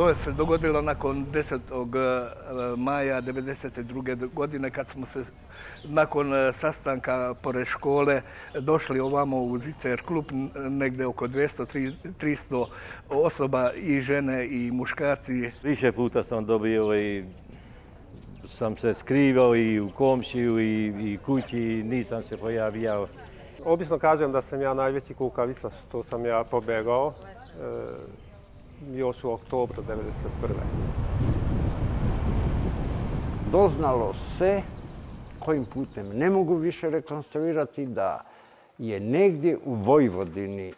To je se dogodilo nakon 10. E, maja 1992. godine kad smo se nakon e, sastanka pored škole došli ovamo u Zicer klub negde oko 200-300 osoba i žene i muškarci. Više puta sam dobio i sam se skrivao i u komšiju i, i kući i nisam se pojavio. Obično kažem da sam ja najveći kukavica što sam ja pobegao. E, još u oktobru 1991. Doznalo se, kojim putem ne mogu više rekonstruirati, da je negdje u Vojvodini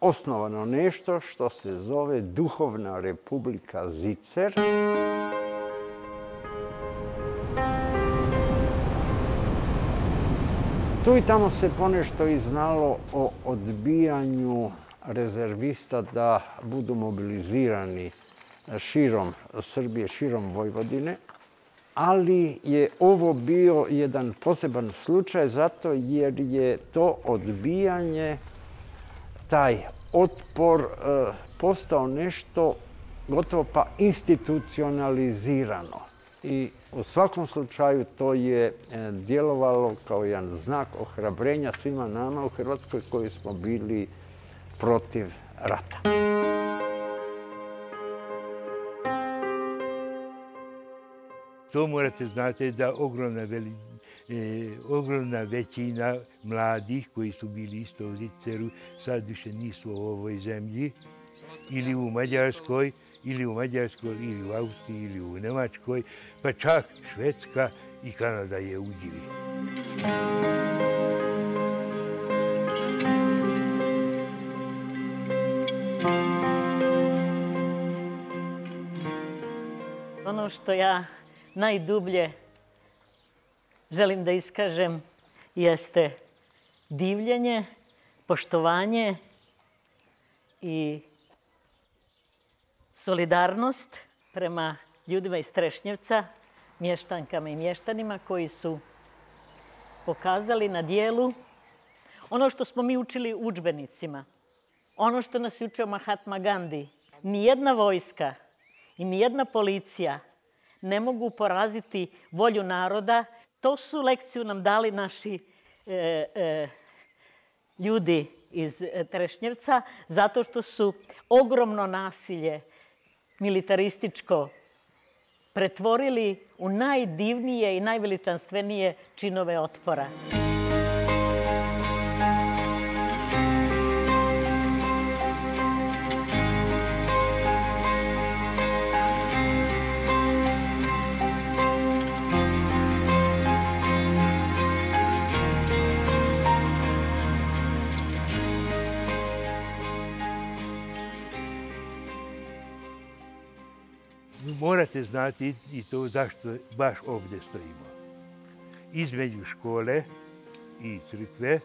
osnovano nešto što se zove Duhovna republika Zicer. Tu i tamo se ponešto i znalo o odbijanju rezervista da budu mobilizirani širom Srbije, širom Vojvodine, ali je ovo bio jedan poseban slučaj zato jer je to odbijanje, taj otpor e, postao nešto gotovo pa institucionalizirano. I u svakom slučaju to je e, djelovalo kao jedan znak ohrabrenja svima nama u Hrvatskoj koji smo bili protiv rata. To morate znati da ogromna, veli, e, ogromna većina mladih koji su bili isto u Ziceru sad više nisu u ovoj zemlji ili u Mađarskoj, ili u Mađarskoj, ili u Austriji, ili u Nemačkoj, pa čak Švedska i Kanada je udjeli. Ono što ja najdublje želim da iskažem jeste divljenje, poštovanje i solidarnost prema ljudima iz Trešnjevca, mještankama i mještanima koji su pokazali na dijelu ono što smo mi učili u učbenicima, ono što nas je učio Mahatma Gandhi. Nijedna vojska i nijedna policija ne mogu poraziti volju naroda. To su lekciju nam dali naši e, e, ljudi iz e, Trešnjevca, zato što su ogromno nasilje militarističko pretvorili u najdivnije i najveličanstvenije činove otpora. Morate znati i to zašto baš ovdje stojimo. Između škole i crkve,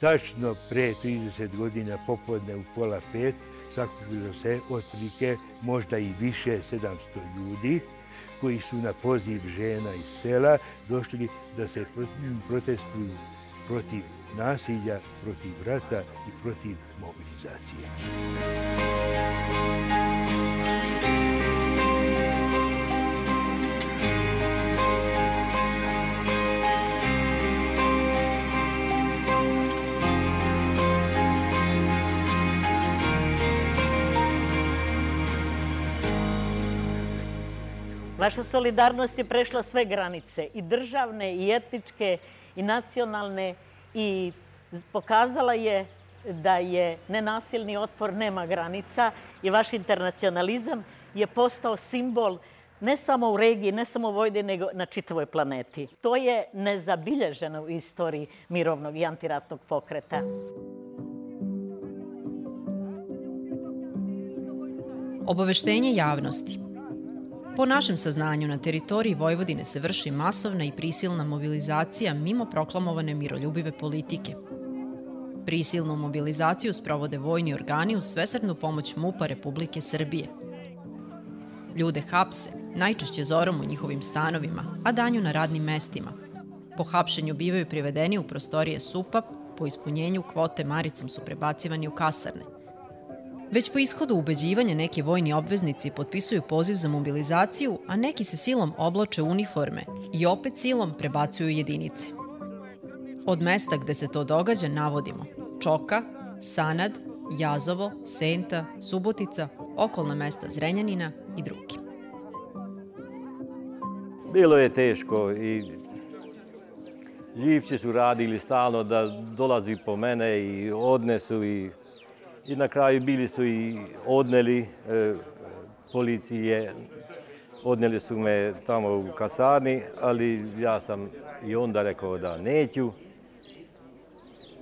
tačno pre 30 godina popodne u pola pet, sakupilo se otprilike možda i više 700 ljudi koji su na poziv žena iz sela došli da se protestuju protiv nasilja, protiv rata i protiv mobilizacije. Vaša solidarnost je prešla sve granice, i državne, i etničke, i nacionalne, i pokazala je da je nenasilni otpor nema granica i vaš internacionalizam je postao simbol ne samo u regiji, ne samo u Vojde, nego na čitavoj planeti. To je nezabilježeno u istoriji mirovnog i antiratnog pokreta. Obaveštenje javnosti. Po našem saznanju, na teritoriji Vojvodine se vrši masovna i prisilna mobilizacija mimo proklamovane miroljubive politike. Prisilnu mobilizaciju sprovode vojni organi u svesrednu pomoć MUPA Republike Srbije. Ljude hapse, najčešće zorom u njihovim stanovima, a danju na radnim mestima. Po hapšenju bivaju privedeni u prostorije SUPA, po ispunjenju kvote Maricom su prebacivani u kasarne. Već po ishodu ubeđivanja neki vojni obveznici potpisuju poziv za mobilizaciju, a neki se silom oblače uniforme i opet silom prebacuju jedinice. Od mesta gde se to događa navodimo Čoka, Sanad, Jazovo, Senta, Subotica, okolna mesta Zrenjanina i drugi. Bilo je teško i živci su radili stalno da dolazi po mene i odnesu i, i na kraju bili su i odneli e, policije, odneli su me tamo u kasarni, ali ja sam i onda rekao da neću.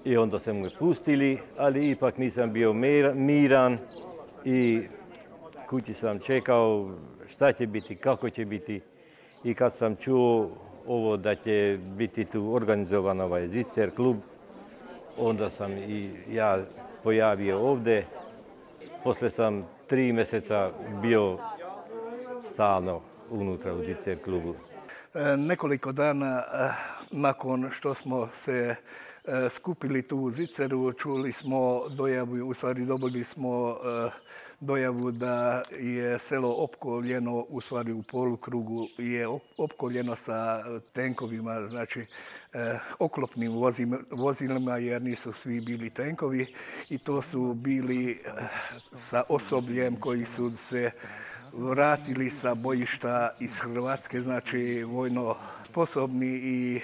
I onda sam mu pustili, ali ipak nisam bio miran i kući sam čekao šta će biti, kako će biti. I kad sam čuo ovo da će biti tu organizovan ovaj Zicer klub, onda sam i ja pojavio ovde. Posle sam tri meseca bio stalno unutra u Zicer klubu. E, nekoliko dana e, nakon što smo se e, skupili tu u Ziceru, čuli smo dojavu, u stvari dobili smo dojavu da je selo opkoljeno, u stvari u polukrugu je opkoljeno sa tenkovima, znači eh, oklopnim vozilima jer nisu svi bili tenkovi i to su bili eh, sa osobljem koji su se vratili sa bojišta iz Hrvatske, znači vojno sposobni i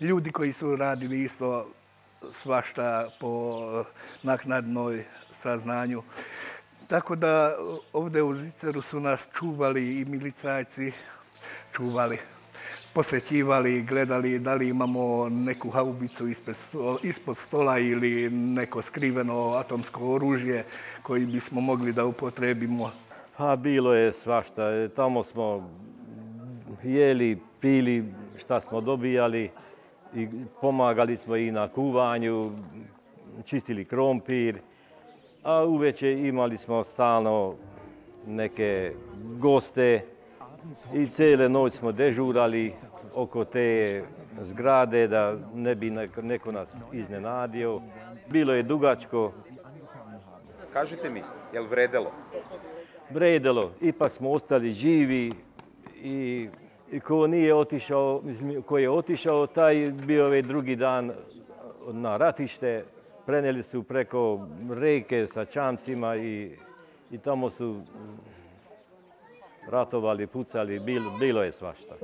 ljudi koji su radili isto svašta po naknadnoj saznanju. Tako da ovdje u Ziceru su nas čuvali i milicajci, čuvali, posjećivali, gledali da li imamo neku haubicu ispod stola ili neko skriveno atomsko oružje koji bismo mogli da upotrebimo. Pa bilo je svašta. E, tamo smo jeli, pili šta smo dobijali i pomagali smo i na kuvanju, čistili krompir a uveče imali smo stalno neke goste i cijele noć smo dežurali oko te zgrade da ne bi neko nas iznenadio. Bilo je dugačko. Kažite mi, je li vredelo? Vredelo. Ipak smo ostali živi i ko nije otišao, ko je otišao, taj bio ovaj drugi dan na ratište, preneli su preko reke sa čamcima i, i tamo su ratovali, pucali, bil, bilo je svašta.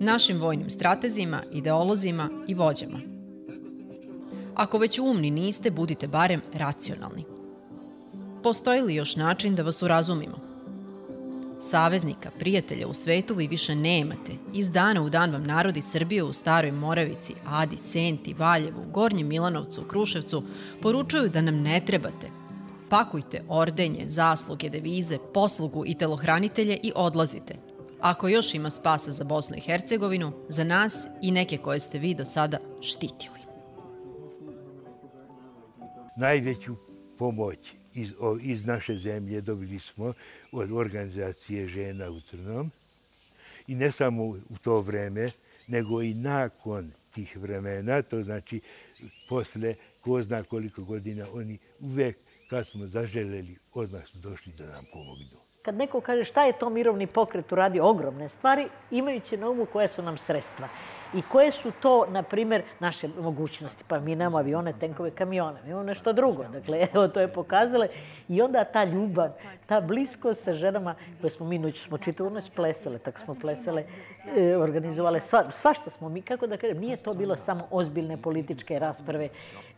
Našim vojnim stratezima, ideolozima i vođama. Ako već umni niste, budite barem racionalni. Postoji li još način da vas urazumimo? Saveznika, prijatelja u svetu vi više nemate. Iz dana u dan vam narodi Srbije u Staroj Moravici, Adi, Senti, Valjevu, Gornjem Milanovcu, Kruševcu poručuju da nam ne trebate. Pakujte ordenje, zasluge, devize, poslugu i telohranitelje i odlazite. Ako još ima spasa za Bosnu i Hercegovinu, za nas i neke koje ste vi do sada štitili. Najveću pomoć iz, iz naše zemlje dobili smo od organizacije žena u Crnom. I ne samo u to vreme, nego i nakon tih vremena, to znači posle ko zna koliko godina, oni uvek kad smo zaželjeli, odmah su došli da nam pomognu. Kad neko kaže šta je to mirovni pokret uradio ogromne stvari, imajući na umu koje su nam sredstva i koje su to, na primjer, naše mogućnosti. Pa mi nemamo avione, tenkove, kamione, mi imamo nešto drugo. Dakle, evo, to je pokazale. I onda ta ljubav, ta bliskost sa ženama koje smo mi noć smo čitavu noć plesale, tako smo plesale, e, organizovale sva, svašta smo mi, kako da kažem, nije to bilo samo ozbiljne političke rasprave,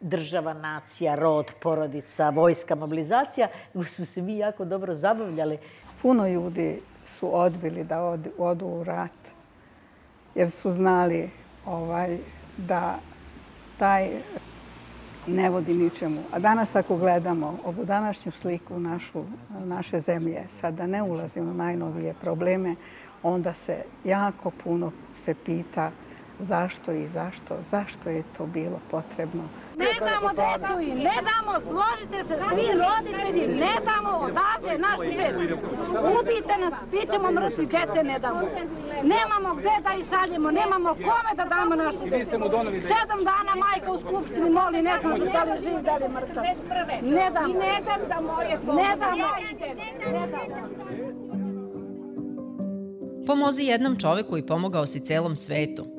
država, nacija, rod, porodica, vojska, mobilizacija, nego smo se mi jako dobro zabavljali. Puno ljudi su odbili da odu u rat jer su znali ovaj, da taj ne vodi ničemu. A danas ako gledamo ovu današnju sliku našu, naše zemlje, sad da ne ulazimo u najnovije probleme, onda se jako puno se pita zašto i zašto, zašto je to bilo potrebno, Ne damo decu i ne damo, složite se, svi roditelji, ne damo odavde naš svijet. Ubijte nas, bit ćemo mrtvi, djece ne damo. Nemamo gde da ih šaljemo, nemamo kome da damo našu djecu. Sedam dana majka u skupštini moli, ne znam da li živ, da li mrtav. Ne damo. Ne dam za moje pomoći. Ne damo. Ne damo. Pomozi jednom čoveku i pomogao si celom svetu,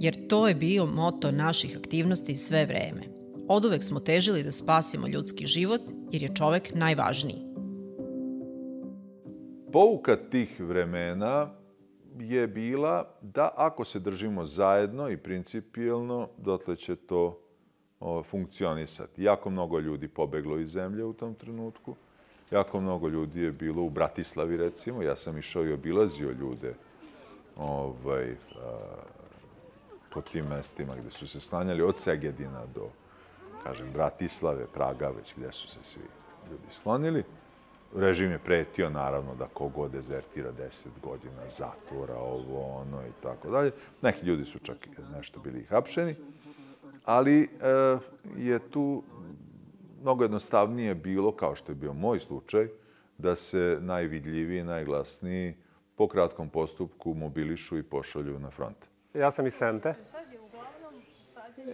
jer to je bio moto naših aktivnosti sve vreme. Od uvek smo težili da spasimo ljudski život, jer je čovek najvažniji. Pouka tih vremena je bila da ako se držimo zajedno i principijelno, dotle će to funkcionisati. Jako mnogo ljudi pobeglo iz zemlje u tom trenutku. Jako mnogo ljudi je bilo u Bratislavi, recimo. Ja sam išao i obilazio ljude ovaj, po tim mestima gdje su se slanjali od Segedina do, kažem, Bratislave, Praga, već gdje su se svi ljudi slonili. Režim je pretio, naravno, da kogo dezertira deset godina zatvora, ovo, ono i tako dalje. Neki ljudi su čak nešto bili hapšeni, ali e, je tu mnogo jednostavnije bilo, kao što je bio moj slučaj, da se najvidljiviji, najglasniji po kratkom postupku mobilišu i pošalju na front. Ja sam iz Sente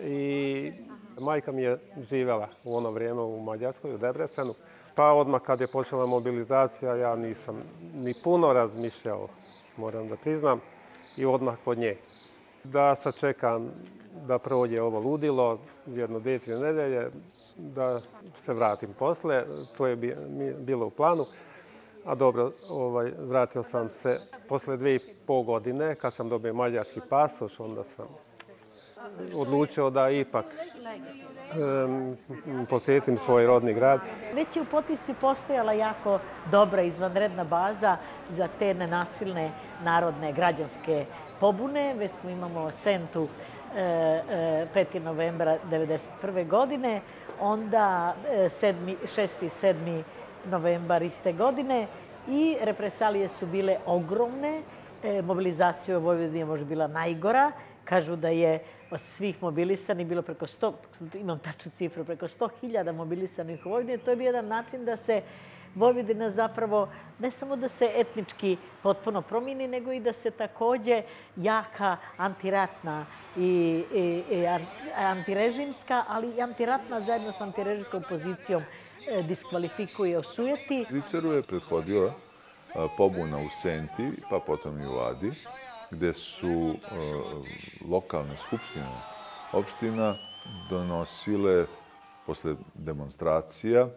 i majka mi je živela u ono vrijeme u Mađarskoj, u Debrecenu. Pa odmah kad je počela mobilizacija, ja nisam ni puno razmišljao, moram da priznam, i odmah kod nje. Da sačekam da prođe ovo ludilo, jedno, dvije, tri nedelje, da se vratim posle. To je bilo u planu. A dobro, ovaj, vratio sam se posle dvije i pol godine, kad sam dobio mađarski pasoš, onda sam odlučio da ipak um, posjetim svoj rodni grad. Već je u potpisi postojala jako dobra izvanredna baza za te nenasilne narodne građanske pobune. Već smo imamo Sentu e, e, 5. Novembra 1991. godine, onda 6. i 7 novembar iste godine i represalije su bile ogromne. E, mobilizacija u Vojvodini je možda bila najgora. Kažu da je od svih mobilisani bilo preko 100, imam tačnu cifru, preko 100.000 mobilisanih u Vojvodini. To je bio jedan način da se Vojvodina zapravo ne samo da se etnički potpuno promini, nego i da se takođe jaka antiratna i, i, i antirežimska, ali i antiratna zajedno sa antirežimskom pozicijom E, diskvalifikuje osujeti. Ziceru je prethodio e, pobuna u Senti, pa potom i u Adi, gde su e, lokalne skupštine opština donosile posle demonstracija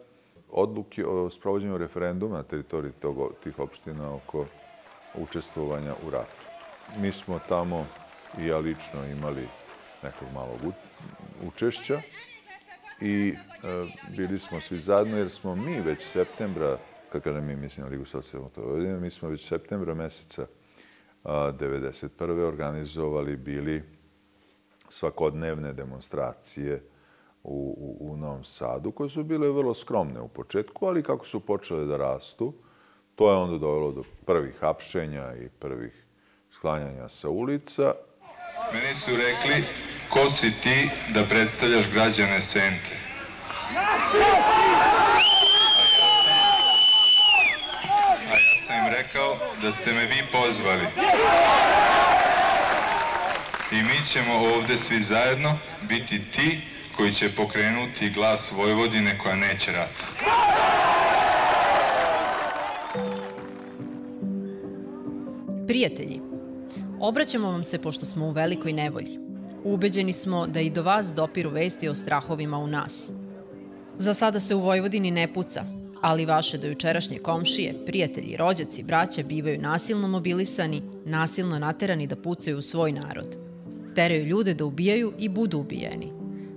odluke o sprovođenju referenduma na teritoriji tog, tih opština oko učestvovanja u ratu. Mi smo tamo i ja lično imali nekog malog učešća i e, bili smo svi zajedno jer smo mi već septembra, kako kažem mi mislim na Ligu socijalnog Vojvodine, mi smo već septembra meseca 1991. organizovali bili svakodnevne demonstracije u, u, u Novom Sadu, koje su bile vrlo skromne u početku, ali kako su počele da rastu, to je onda dovelo do prvih hapšenja i prvih sklanjanja sa ulica. Meni su rekli, ko si ti da predstavljaš građane Sente? A ja sam im rekao da ste me vi pozvali. I mi ćemo ovde svi zajedno biti ti koji će pokrenuti glas Vojvodine koja neće rat. Prijatelji, obraćamo vam se pošto smo u velikoj nevolji. Ubeđeni smo da i do vas dopiru vesti o strahovima u nas. Za sada se u Vojvodini ne puca, ali vaše dojučerašnje komšije, prijatelji, rođaci, braća bivaju nasilno mobilisani, nasilno naterani da pucaju u svoj narod. Teraju ljude da ubijaju i budu ubijeni.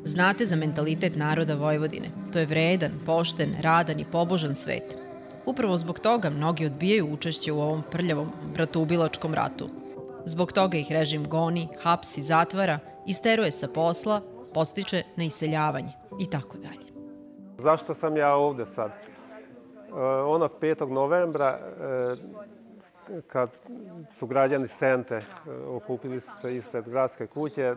Znate za mentalitet naroda Vojvodine. To je vredan, pošten, radan i pobožan svet. Upravo zbog toga mnogi odbijaju učešće u ovom prljavom bratubilačkom ratu. Zbog toga ih režim goni, hapsi, zatvara, isteruje sa posla, postiče na iseljavanje i tako dalje. Zašto sam ja ovde sad? E, onog 5. novembra, e, kad su građani Sente e, okupili se ispred gradske kuće,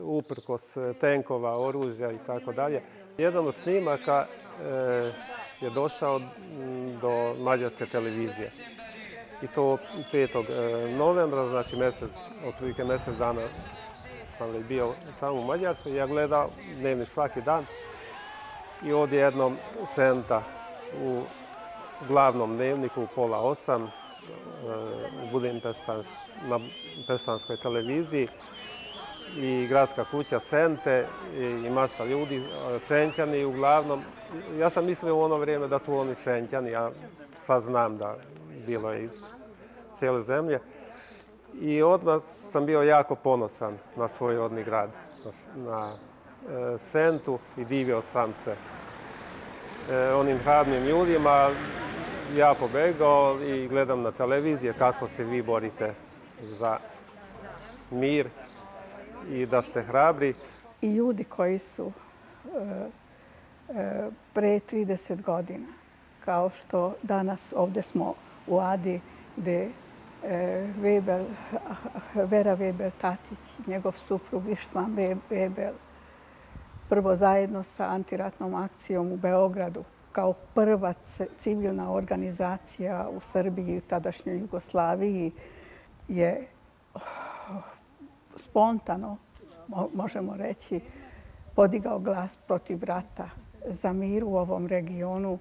uprkos tenkova, oružja i tako dalje. Jedan od snimaka je došao do mađarske televizije. I to 5. novembra, znači mjesec, otprilike mjesec dana sam bio tamo u Mađarskoj. Ja gledao dnevnik svaki dan i ovdje jednom senta u glavnom dnevniku u pola osam e, u Budimpestans, na Pestanskoj televiziji i gradska kuća Sente i masa ljudi, e, Sentjani Senćani uglavnom. Ja sam mislio u ono vrijeme da su oni Senćani, ja sad znam da bilo je iz cijele zemlje. I odmah sam bio jako ponosan na svoj rodni grad, na, na e, Sentu i divio sam se e, onim hradnim ljudima. Ja pobegao i gledam na televizije kako se vi borite za mir i da ste hrabri. I ljudi koji su e, e pre 30 godina, kao što danas ovdje smo u Adi, gde Weber, Webel, Vera Webel Tatić, njegov suprug Ištvan Webel, prvo zajedno sa antiratnom akcijom u Beogradu, kao prva civilna organizacija u Srbiji i tadašnjoj Jugoslaviji, je oh, spontano, možemo reći, podigao glas protiv rata za mir u ovom regionu.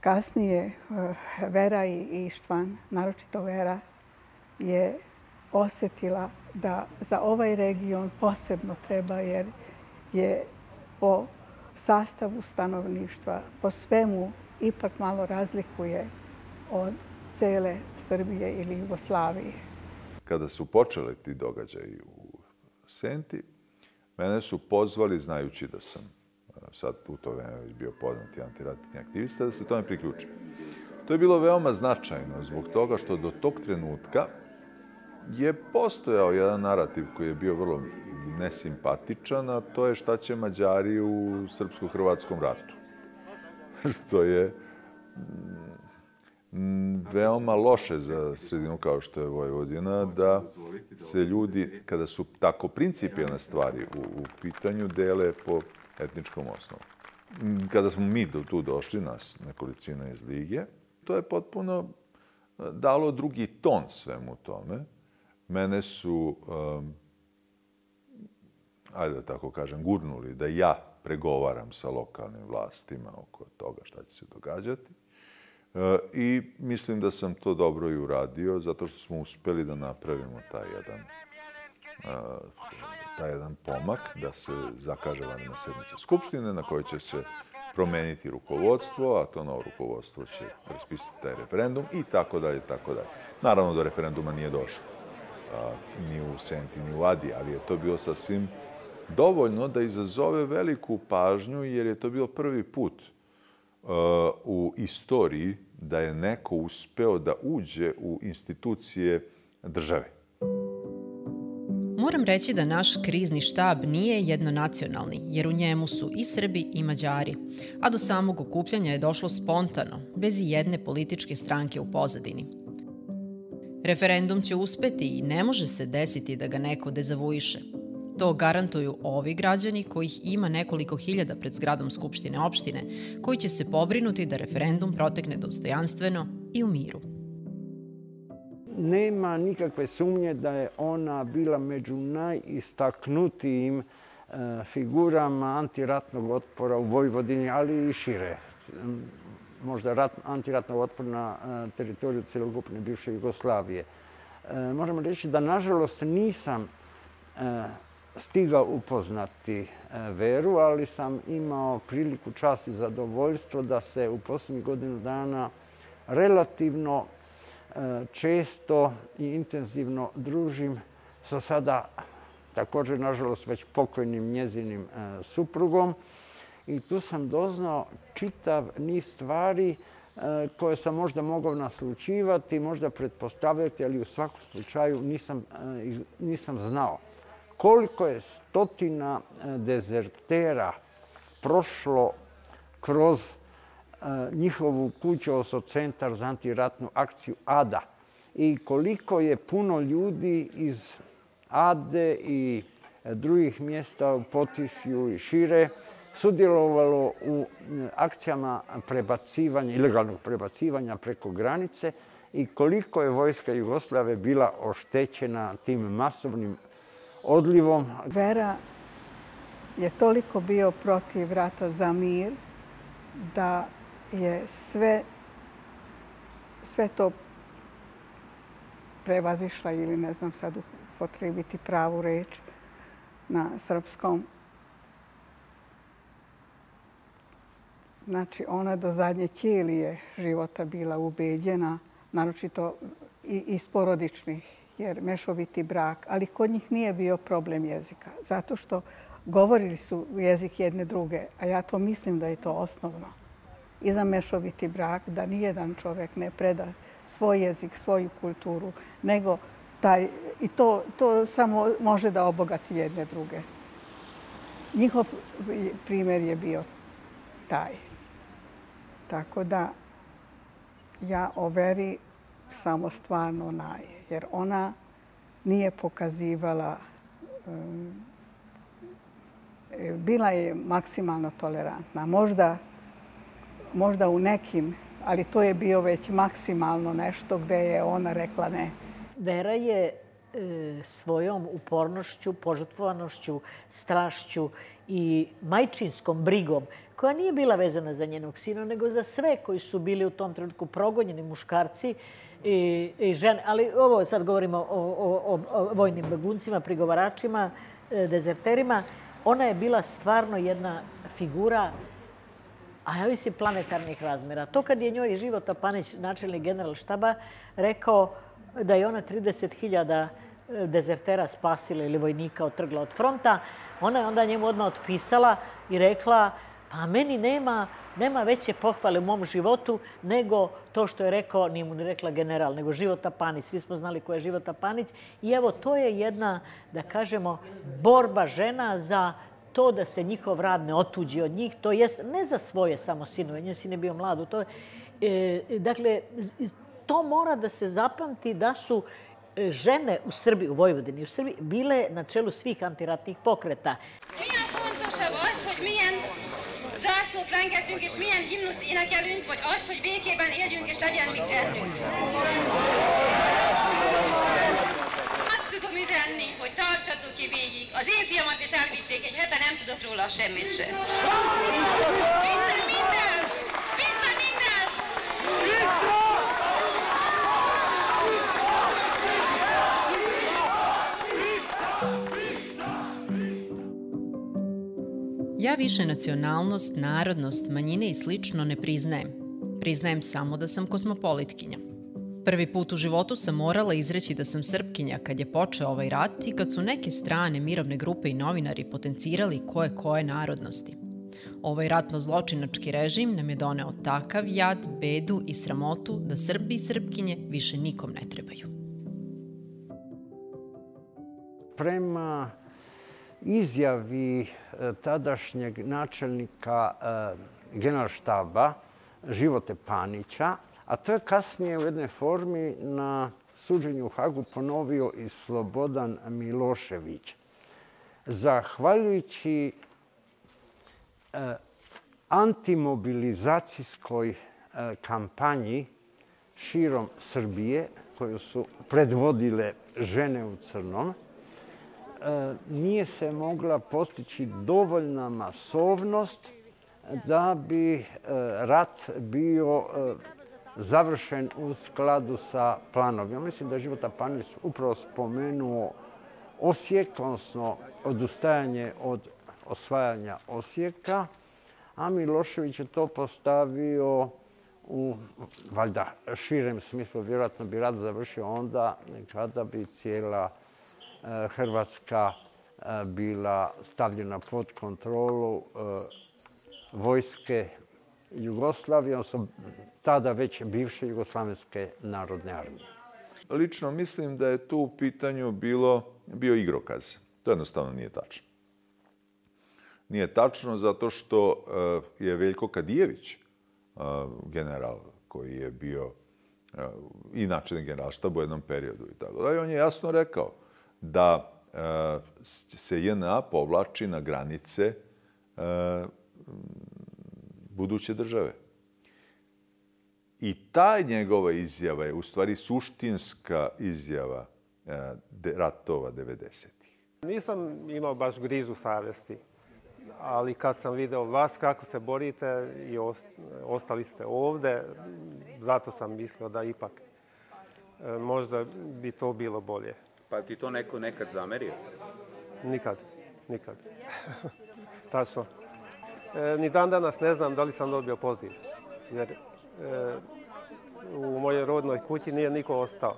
Kasnije eh, Vera i Ištvan, naročito Vera, je osjetila da za ovaj region posebno treba jer je po sastavu stanovništva, po svemu ipak malo razlikuje od cele Srbije ili Jugoslavije. Kada su počele ti događaji u Senti, mene su pozvali, znajući da sam sad u to vreme bio poznati antiratni aktivista, da se tome priključi. To je bilo veoma značajno zbog toga što do tog trenutka je postojao jedan narativ koji je bio vrlo nesimpatičan, a to je šta će Mađari u srpsko-hrvatskom ratu. Što je mm, mm, veoma loše za sredinu kao što je Vojvodina, da se ljudi, kada su tako principijalne stvari u, u pitanju, dele po etničkom osnovu. Mm, kada smo mi do tu došli, nas nekolicina iz Lige, to je potpuno e, dalo drugi ton svemu tome. Mene su, um, ajde da tako kažem, gurnuli da ja pregovaram sa lokalnim vlastima oko toga šta će se događati. E, I mislim da sam to dobro i uradio, zato što smo uspeli da napravimo taj jedan taj jedan pomak da se zakaže vanima sednica Skupštine na kojoj će se promeniti rukovodstvo, a to novo rukovodstvo će raspisati taj referendum i tako dalje, tako dalje. Naravno do referenduma nije došlo ni u Senti, ni u Adi, ali je to bilo sasvim dovoljno da izazove veliku pažnju, jer je to bio prvi put u istoriji da je neko uspeo da uđe u institucije države. Moram reći da naš krizni štab nije jednonacionalni, jer u njemu su i Srbi i Mađari, a do samog okupljanja je došlo spontano, bez i jedne političke stranke u pozadini. Referendum će uspeti i ne može se desiti da ga neko dezavuiše. To garantuju ovi građani kojih ima nekoliko hiljada pred zgradom Skupštine opštine, koji će se pobrinuti da referendum protekne dostojanstveno i u miru nema nikakve sumnje da je ona bila među najistaknutijim e, figurama antiratnog otpora u Vojvodini, ali i šire. Možda rat, antiratnog otpora na e, teritoriju celogupne bivše Jugoslavije. E, Možemo reći da, nažalost, nisam stigao upoznati veru, ali sam imao priliku čast i zadovoljstvo da se u posljednjih godinu dana relativno često i intenzivno družim sa sada također, nažalost, već pokojnim njezinim e, suprugom. I tu sam doznao čitav niz stvari e, koje sam možda mogao naslučivati, možda pretpostavljati, ali u svakom slučaju nisam, e, nisam znao koliko je stotina dezertera prošlo kroz njihovu kuću, oso centar za antiratnu akciju ADA. I koliko je puno ljudi iz ADE i e, drugih mjesta u Potisju i šire sudjelovalo u e, akcijama prebacivanja, ilegalnog prebacivanja preko granice i koliko je vojska Jugoslave bila oštećena tim masovnim odlivom. Vera je toliko bio protiv rata za mir da je sve, sve to prevazišla ili ne znam sad upotrebiti pravu reč na srpskom. Znači, ona do zadnje ćelije života bila ubeđena, naročito i iz porodičnih, jer mešoviti brak, ali kod njih nije bio problem jezika, zato što govorili su jezik jedne druge, a ja to mislim da je to osnovno. I za mešoviti brak, da nijedan čovjek ne preda svoj jezik, svoju kulturu, nego taj, i to, to samo može da obogati jedne druge. Njihov primjer je bio taj. Tako da ja o veri samo stvarno naj, jer ona nije pokazivala, um, bila je maksimalno tolerantna. Možda, možda u nekim, ali to je bio već maksimalno nešto gde je ona rekla ne. Vera je e, svojom upornošću, požutvovanošću, strašću i majčinskom brigom koja nije bila vezana za njenog sina, nego za sve koji su bili u tom trenutku progonjeni muškarci i, i žene. Ali ovo sad govorimo o, o, o, vojnim beguncima, prigovaračima, e, dezerterima. Ona je bila stvarno jedna figura a ja mislim planetarnih razmjera. To kad je njoj Života Panić, načelnik general štaba, rekao da je ona 30.000 e, dezertera spasila ili vojnika otrgla od fronta, ona je onda njemu odmah otpisala i rekla pa meni nema, nema veće pohvale u mom životu nego to što je rekao, nije mu ni rekla general, nego Života Panić. Svi smo znali ko je Života Panić. I evo, to je jedna, da kažemo, borba žena za to da se njihov rad ne otuđi od njih. To jest ne za svoje samo sinove, njen sin je bio mlad u to. E, dakle, to mora da se zapamti da su e, žene u Srbiji, u Vojvodini, u Srbiji, bile na čelu svih antiratnih pokreta. Milyen fontosabb az, hogy milyen zászlót lengetünk, és milyen himnuszt énekelünk, vagy az, hogy békében éljünk, és legyen mit tennünk. Nem Šemiće. Ja više nacionalnost, narodnost, manjine i slično ne priznajem. Priznajem samo da sam kosmopolitkinja. Prvi put u životu sam morala izreći da sam srpkinja kad je počeo ovaj rat i kad su neke strane mirovne grupe i novinari potencirali ko je koje narodnosti. Ovaj ratno-zločinački režim nam je doneo takav jad, bedu i sramotu da Srbi i Srpkinje više nikom ne trebaju. Prema izjavi e, tadašnjeg načelnika e, generalštaba Živote Panića, a to je kasnije u jednoj formi na suđenju u Hagu ponovio i Slobodan Milošević. Zahvaljujući e, antimobilizacijskoj e, kampanji širom Srbije, koju su predvodile žene u crnom, E, nije se mogla postići dovoljna masovnost da bi e, rat bio e, završen u skladu sa planom. Ja mislim da je Života Panis upravo spomenuo Osijek, odnosno odustajanje od osvajanja Osijeka, a Milošević je to postavio u valjda širem smislu. Vjerojatno bi rat završio onda kada bi cijela e, Hrvatska e, bila stavljena pod kontrolu e, vojske Jugoslavije, odnosno tada već bivše Jugoslavenske narodne armije. Lično mislim da je tu u pitanju bilo, bio igrokaz. To jednostavno nije tačno. Nije tačno zato što eh, je Veljko Kadijević, eh, general koji je bio eh, inače generalštab u jednom periodu i tako da. On je jasno rekao, da se JNA povlači na granice buduće države. I ta njegova izjava je u stvari suštinska izjava ratova 90-ih. Nisam imao baš grizu savesti, ali kad sam video vas kako se borite i ostali ste ovde, zato sam mislio da ipak e, možda bi to bilo bolje. Pa ti to neko nekad zamerio? Nikad, nikad. Tačno. E, ni dan danas ne znam da li sam dobio poziv. Jer e, u mojoj rodnoj kući nije niko ostao.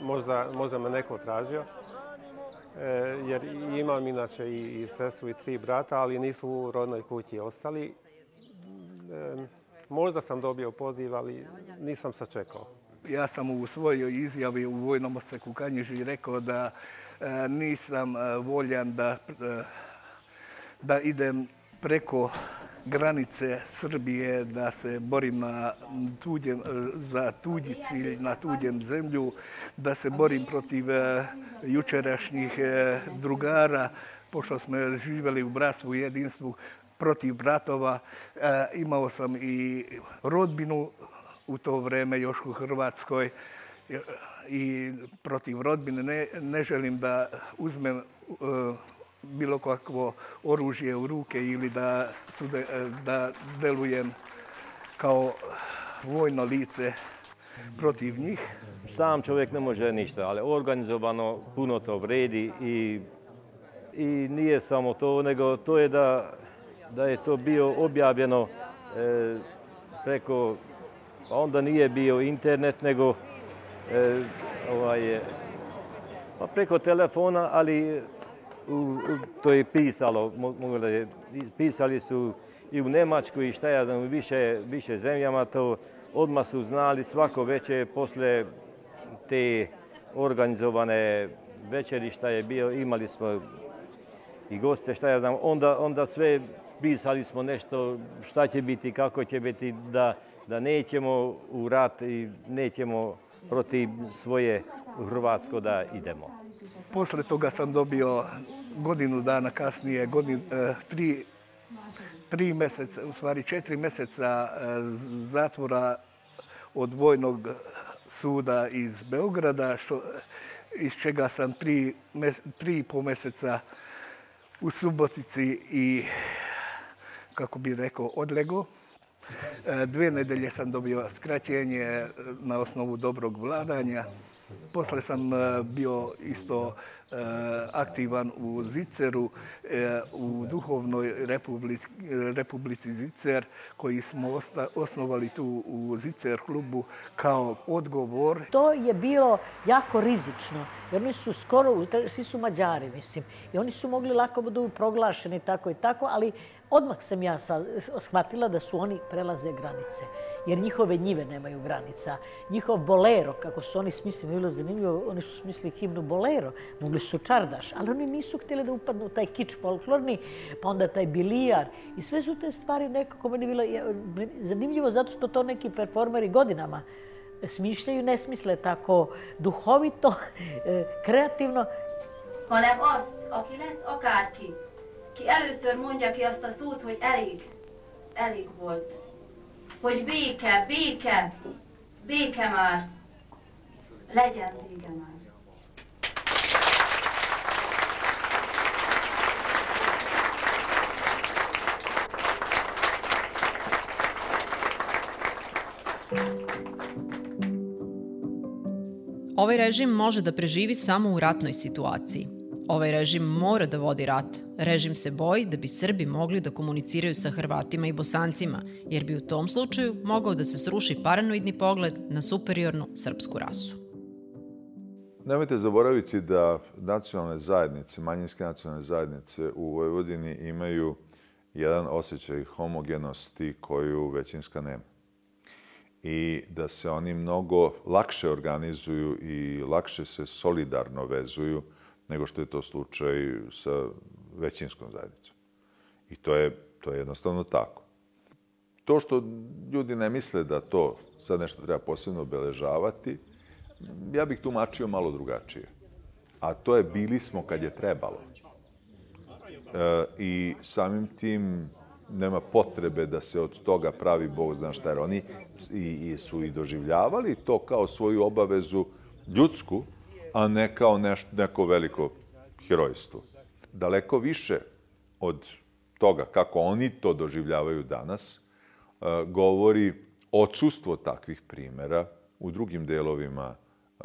Možda, možda me neko tražio. E, jer imam inače i, i sestru i tri brata, ali nisu u rodnoj kući ostali. E, možda sam dobio poziv, ali nisam sačekao. Ja sam u svojoj izjavi u Vojnom oseku Kanjiži rekao da nisam voljan da, da idem preko granice Srbije, da se borim na tuđem, e, za tuđi cilj na tuđem zemlju, da se borim protiv e, jučerašnjih e, drugara, pošto smo živjeli u bratstvu i jedinstvu protiv bratova. Imao sam i rodbinu u to vreme još u Hrvatskoj i protiv rodbine ne, ne želim da uzmem bilo kakvo oružje u ruke ili da, sude, eh, da delujem kao vojno lice protiv njih. Sam čovjek ne može ništa, ali organizovano puno to vredi i, i nije samo to, nego to je da, da je to bio objavljeno e, preko, pa onda nije bio internet, nego e, ovaj, pa preko telefona, ali to je pisalo, mogu da je, pisali su i u Nemačku i šta ja znam, u više, više zemljama to odmah su znali svako veće posle te organizovane večeri šta je bio, imali smo i goste, šta ja znam, onda, onda sve pisali smo nešto šta će biti, kako će biti, da, da nećemo u rat i nećemo protiv svoje Hrvatsko da idemo. Posle toga sam dobio godinu dana kasnije, godin, e, tri, tri meseca, u stvari četiri meseca e, zatvora od vojnog suda iz Beograda, što, iz čega sam tri, mes, tri i po meseca u Subotici i, kako bi rekao, odlego. E, dve nedelje sam dobio skraćenje na osnovu dobrog vladanja. Posle sam e, bio isto e, aktivan u Ziceru, e, u duhovnoj republici, republici Zicer, koji smo osnovali tu u Zicer klubu kao odgovor. To je bilo jako rizično, jer oni su skoro, svi su mađari, mislim, i oni su mogli lako budu proglašeni tako i tako, ali odmah sam ja shvatila da su oni prelaze granice jer njihove njive nemaju granica. Njihov bolero, kako su oni smislili, bilo zanimljivo, oni su smislili himnu bolero, mogli su čardaš, ali oni nisu htjeli da upadnu taj kič folklorni, pa onda taj bilijar. I sve su te stvari nekako meni bilo zanimljivo zato što to neki performeri godinama smišljaju, ne smisle tako duhovito, e, kreativno. Hanem azt, aki lesz akárki, ki először mondja ki azt a szót, hogy elég, elég volt hogy béke, béke, béke már, legyen vége már. Ovaj režim može da preživi samo u ratnoj situaciji. Ovaj režim mora da vodi rat. Režim se boji da bi Srbi mogli da komuniciraju sa Hrvatima i Bosancima, jer bi u tom slučaju mogao da se sruši paranoidni pogled na superiornu srpsku rasu. Nemojte zaboraviti da nacionalne zajednice, manjinske nacionalne zajednice u Vojvodini imaju jedan osjećaj homogenosti koju većinska nema. I da se oni mnogo lakše organizuju i lakše se solidarno vezuju nego što je to slučaj sa većinskom zajednicom. I to je, to je jednostavno tako. To što ljudi ne misle da to sad nešto treba posebno obeležavati, ja bih tumačio malo drugačije. a to je bili smo kad je trebalo. E, I samim tim nema potrebe da se od toga pravi Bog zna šta, jer oni i, i su i doživljavali to kao svoju obavezu ljudsku, a ne kao neš, neko veliko herojstvo. Daleko više od toga kako oni to doživljavaju danas, e, govori odsustvo takvih primjera u drugim delovima e,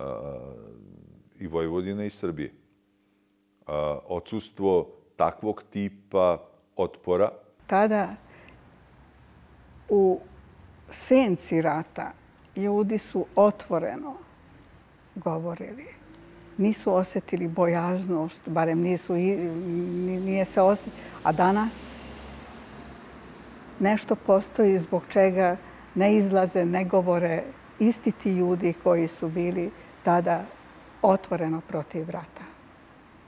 i Vojvodine i Srbije. E, odsustvo takvog tipa otpora. Tada u senci rata ljudi su otvoreno govorili. Nisu osjetili bojažnost, barem nisu, nije se osjetili. A danas nešto postoji zbog čega ne izlaze, ne govore isti ti ljudi koji su bili tada otvoreno protiv rata.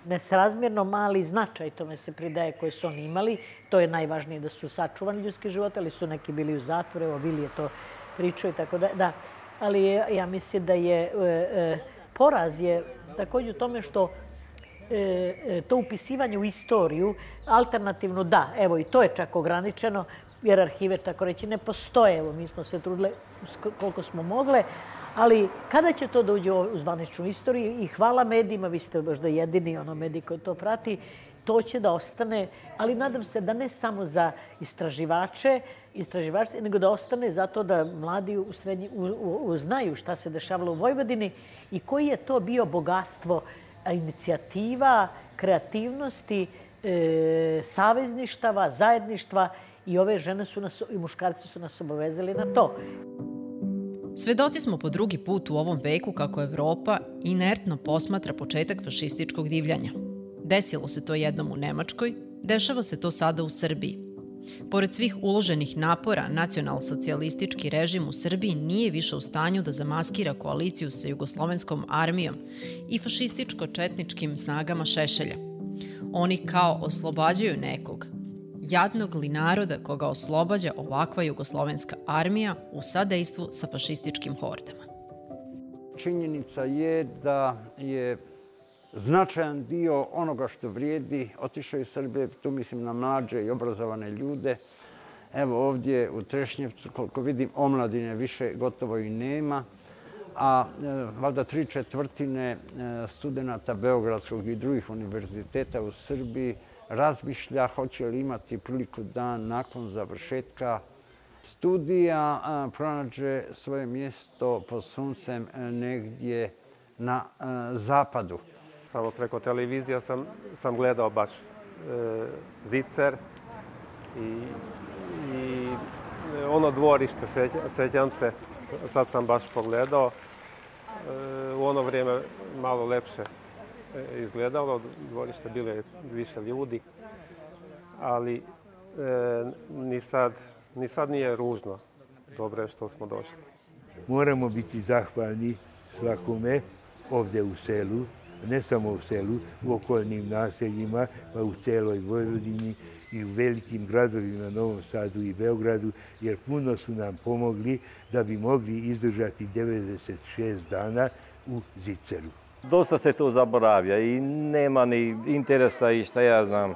Nesrazmjerno mali značaj tome se pridaje koje su oni imali. To je najvažnije da su sačuvani ljudski život, ali su neki bili u zatvore, evo Vili je to pričao i tako da. Da, ali ja mislim da je e, e, poraz je također u tome što e, e, to upisivanje u istoriju, alternativno da, evo i to je čak ograničeno, jer arhive tako reći ne postoje. Evo, mi smo se trudili koliko smo mogle, ali kada će to dođe u zvaničnu istoriju i hvala medijima, vi ste možda jedini ono medij koji to prati, to će da ostane, ali nadam se da ne samo za istraživače, istraživače, nego da ostane zato da mladi u srednji, u, u, znaju šta se dešavalo u Vojvodini i koji je to bio bogatstvo inicijativa, kreativnosti, e, savezništava, zajedništva i ove žene su nas, i muškarci su nas obavezali na to. Svedoci smo po drugi put u ovom veku kako Evropa inertno posmatra početak fašističkog divljanja. Desilo se to jednom u Nemačkoj, dešava se to sada u Srbiji. Pored svih uloženih napora, nacional-socijalistički režim u Srbiji nije više u stanju da zamaskira koaliciju sa jugoslovenskom armijom i fašističko-četničkim snagama Šešelja. Oni kao oslobađaju nekog, jadnog li naroda koga oslobađa ovakva jugoslovenska armija u sadejstvu sa fašističkim hordama. Činjenica je da je značajan dio onoga što vrijedi otišao iz Srbije, tu mislim na mlađe i obrazovane ljude. Evo ovdje u Trešnjevcu, koliko vidim, omladine više gotovo i nema, a e, valjda tri četvrtine e, studenta Beogradskog i drugih univerziteta u Srbiji razmišlja hoće li imati priliku da nakon završetka studija pronađe svoje mjesto pod suncem e, negdje na e, zapadu. Samo preko televizija sam, sam gledao baš e, Zicer i, i e, ono dvorište, sećam se, sad sam baš pogledao. E, u ono vrijeme malo lepše e, izgledalo, dvorište bile više ljudi, ali e, ni, sad, ni sad nije ružno. Dobro je što smo došli. Moramo biti zahvalni svakome ovdje u selu, ne samo u selu, u okolnim naseljima, pa u celoj Vojvodini i u velikim gradovima, Novom Sadu i Beogradu, jer puno su nam pomogli da bi mogli izdržati 96 dana u Ziceru dosta se to zaboravlja i nema ni interesa i šta ja znam.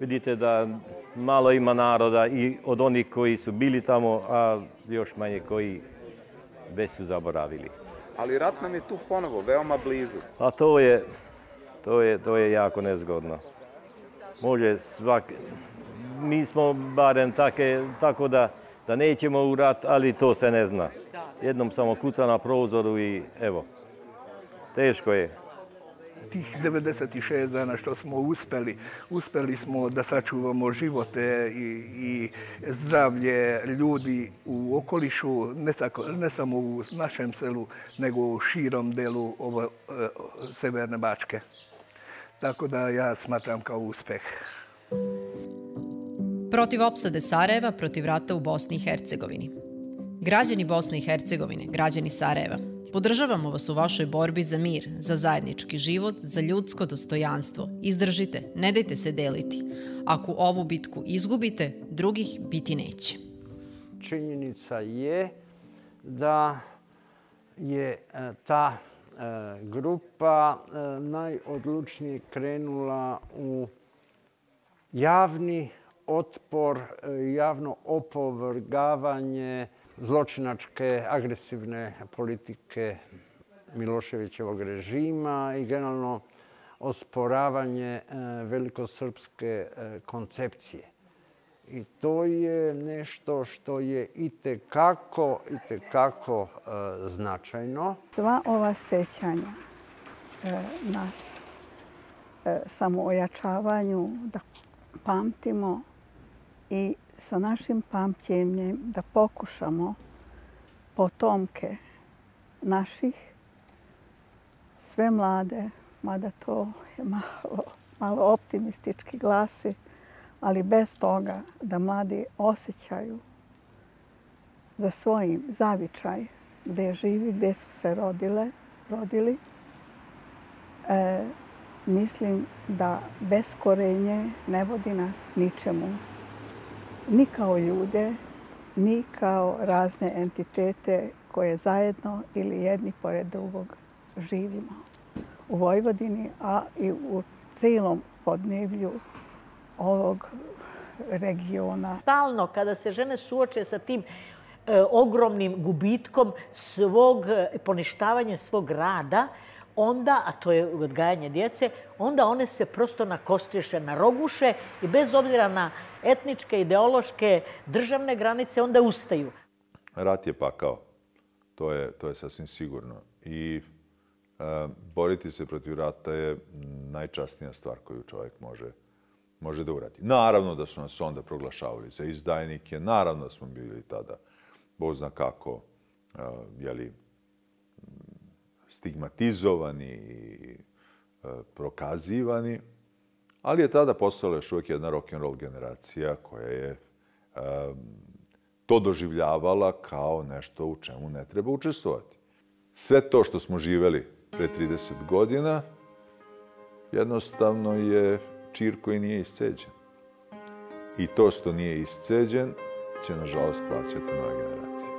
Vidite da malo ima naroda i od onih koji su bili tamo, a još manje koji već su zaboravili. Ali rat nam je tu ponovo, veoma blizu. A to je, to je, to je jako nezgodno. Može svak... Mi smo barem take, tako da, da nećemo u rat, ali to se ne zna. Jednom samo kuca na prozoru i evo, Teško je. Tih 96 dana što smo uspeli, uspeli smo da sačuvamo živote i, i zdravlje ljudi u okolišu, ne, tako, ne samo u našem selu, nego u širom delu ovo, e, Severne Bačke. Tako da ja smatram kao uspeh. Protiv opsade Sarajeva, protiv rata u Bosni i Hercegovini. Građani Bosne i Hercegovine, građani Sarajeva, Podržavamo vas u vašoj borbi za mir, za zajednički život, za ljudsko dostojanstvo. Izdržite, ne dajte se deliti. Ako ovu bitku izgubite, drugih biti neće. Činjenica je da je e, ta e, grupa e, najodlučnije krenula u javni otpor, javno opovrgavanje zločinačke, agresivne politike Miloševićevog režima i generalno osporavanje e, velikosrpske e, koncepcije. I to je nešto što je i tekako, i tekako e, značajno. Sva ova sećanja nas samo ojačavanju da pamtimo i sa našim pamćenjem da pokušamo potomke naših, sve mlade, mada to je malo, malo optimistički glasi, ali bez toga da mladi osjećaju za svojim zavičaj gdje živi, gdje su se rodile, rodili, e, mislim da bez korenje ne vodi nas ničemu. Ni kao ljude, ni kao razne entitete koje zajedno ili jedni pored drugog živimo u Vojvodini, a i u celom podnevlju ovog regiona. Stalno kada se žene suoče sa tim e, ogromnim gubitkom svog, poništavanja svog rada, onda, a to je odgajanje djece, onda one se prosto nakostriše, naroguše i bez obzira na etničke, ideološke, državne granice, onda ustaju. Rat je pakao. To je, to je sasvim sigurno. I e, boriti se protiv rata je najčastnija stvar koju čovjek može, može da uradi. Naravno da su nas onda proglašavali za izdajnike, naravno da smo bili tada, bo zna kako, e, jeli, stigmatizovani i e, prokazivani, ali je tada postala još uvijek jedna rock'n'roll generacija koja je e, to doživljavala kao nešto u čemu ne treba učestvovati. Sve to što smo živeli pre 30 godina jednostavno je čir koji nije isceđen. I to što nije isceđen će, nažalost, plaćati nova generacija.